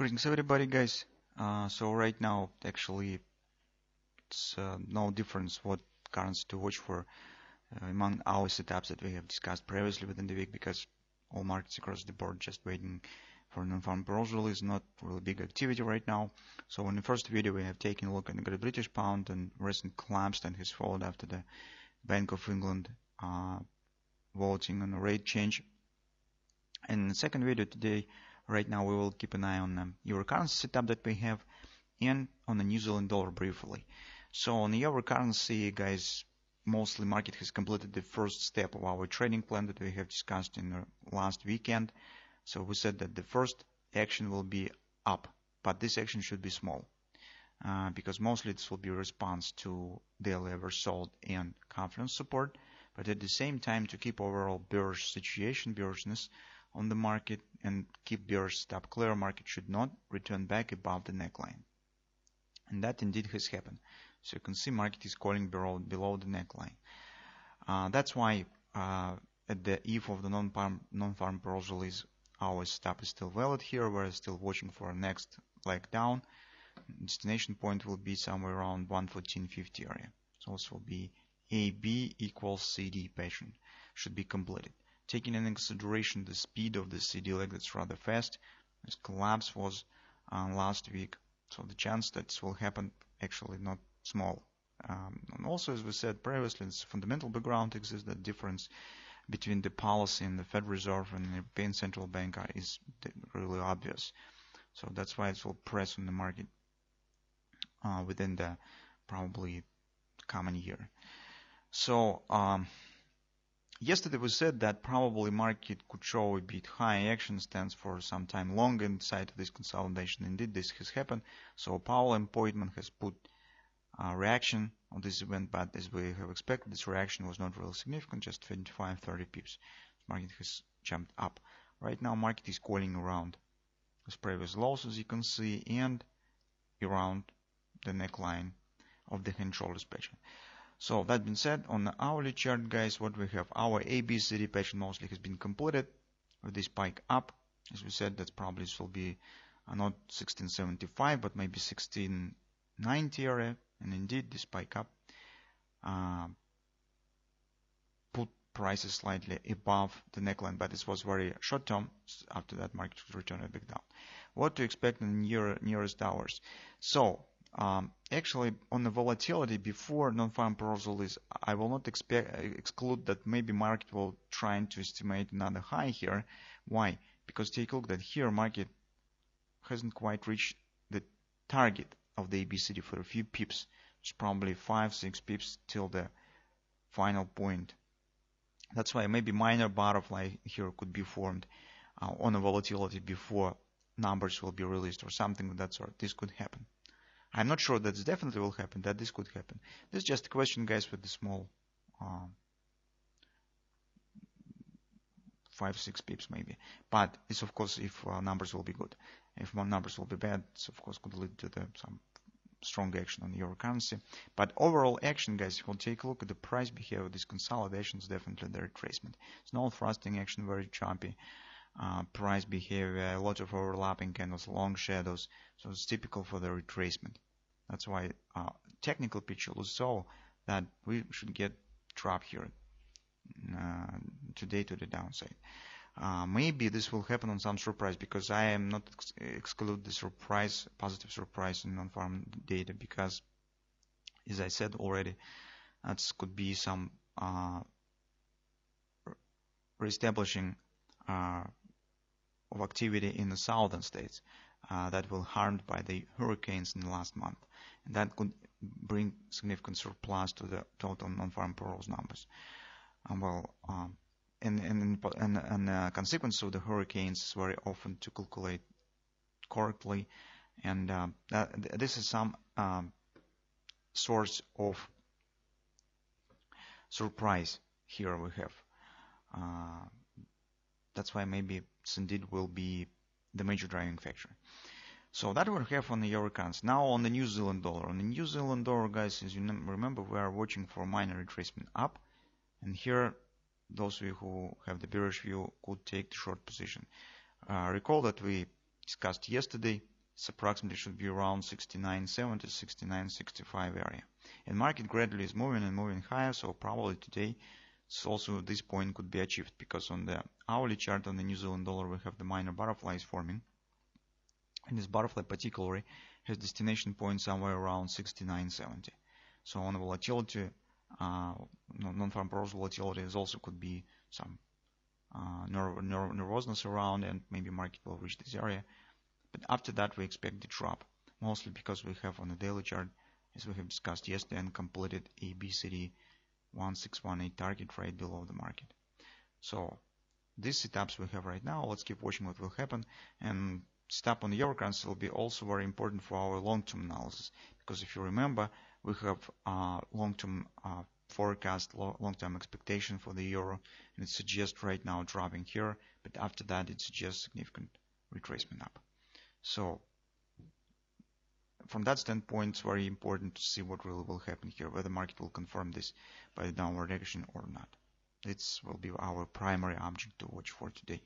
Greetings everybody guys. Uh, so right now actually it's uh, no difference what currency to watch for. Uh, among our setups that we have discussed previously within the week because all markets across the board just waiting for non-farm payrolls release not really big activity right now. So in the first video we have taken a look at the British pound and recent collapse that has followed after the Bank of England uh, voting on a rate change. And in the second video today right now we will keep an eye on the euro currency setup that we have and on the New Zealand dollar briefly. So on the euro currency, guys, mostly market has completed the first step of our trading plan that we have discussed in the last weekend. So we said that the first action will be up, but this action should be small. Uh, because mostly this will be response to daily oversold and confluence support, but at the same time to keep overall bearish situation, bearishness, on the market and keep bearish stop clear, market should not return back above the neckline. And that indeed has happened. So you can see market is calling below, below the neckline. Uh, that's why uh, at the eve of the non-farm non-farm payrolls release, our stop is still valid here. We're still watching for next leg down. Destination point will be somewhere around 114.50 area. So this will be AB equals CD pattern should be completed taking into consideration the speed of the CD leg that's rather fast. This collapse was uh, last week, so the chance that this will happen actually not small. Um, and also, as we said previously, this fundamental background exists that difference between the policy in the Fed Reserve and the European Central Bank is really obvious. So that's why it will press on the market uh, within the probably coming year. So um, Yesterday we said that probably market could show a bit high action stance for some time longer inside this consolidation. Indeed, this has happened. So Powell appointment has put a reaction on this event, but as we have expected, this reaction was not really significant, just 25, 30 pips. Market has jumped up. Right now, market is calling around its previous lows, as you can see, and around the neckline of the hand shoulders pattern. So that being said, on the hourly chart, guys, what we have, our ABCD pattern mostly has been completed with this spike up. As we said, that probably will be uh, not 1675, but maybe 1690 area. And indeed, this spike up uh, put prices slightly above the neckline, but this was very short term. After that, market returned a bit down. What to expect in near, nearest hours? So um, actually, on the volatility before non-farm proposal is, I will not expect, exclude that maybe market will try to estimate another high here. Why? Because take a look that here market hasn't quite reached the target of the ABCD for a few pips. It's probably five, six pips till the final point. That's why maybe minor butterfly here could be formed uh, on a volatility before numbers will be released or something of that sort. This could happen. I'm not sure that definitely will happen, that this could happen. This is just a question, guys, with the small uh, five, six pips maybe. But it's of course if uh, numbers will be good. If more numbers will be bad, it's of course could lead to the, some strong action on euro currency. But overall action, guys, if we'll take a look at the price behavior, this consolidation is definitely the retracement. It's thrusting action, very choppy uh, price behavior, a lot of overlapping candles, long shadows. So it's typical for the retracement. That's why uh, technical picture looks so that we should get drop here uh, today to the downside. Uh, maybe this will happen on some surprise because I am not ex exclude the surprise, positive surprise in non-farm data because, as I said already, that could be some uh, reestablishing uh, of activity in the southern states uh, that were harmed by the hurricanes in the last month. And that could bring significant surplus to the total non-farm payrolls numbers. Um, well, um, and, and, and, and uh, consequence of the hurricanes is very often to calculate correctly and uh, that, this is some um, source of surprise here we have. Uh, that's why maybe indeed will be the major driving factor. So that we have on the euro currency. Now on the New Zealand dollar. On the New Zealand dollar, guys, as you remember, we are watching for minor retracement up. And here, those of you who have the bearish view could take the short position. Uh, recall that we discussed yesterday, it's approximately should be around 69.70, 69.65 area. And market gradually is moving and moving higher, so probably today so also this point could be achieved because on the hourly chart on the New Zealand dollar we have the minor butterflies forming. And this butterfly particularly has destination point somewhere around 69.70 so on the volatility uh, non-farm pros volatility is also could be some uh, nerv nerv nervousness around and maybe market will reach this area. But after that we expect the drop mostly because we have on the daily chart as we have discussed yesterday and completed a BCD 1618 target right below the market. So these setups we have right now, let's keep watching what will happen. And stop on the euro currency will be also very important for our long-term analysis. Because if you remember, we have long-term uh, forecast, long-term expectation for the euro, and it suggests right now dropping here, but after that it suggests significant retracement up. So from that standpoint, it's very important to see what really will happen here, whether the market will confirm this by the downward action or not. This will be our primary object to watch for today.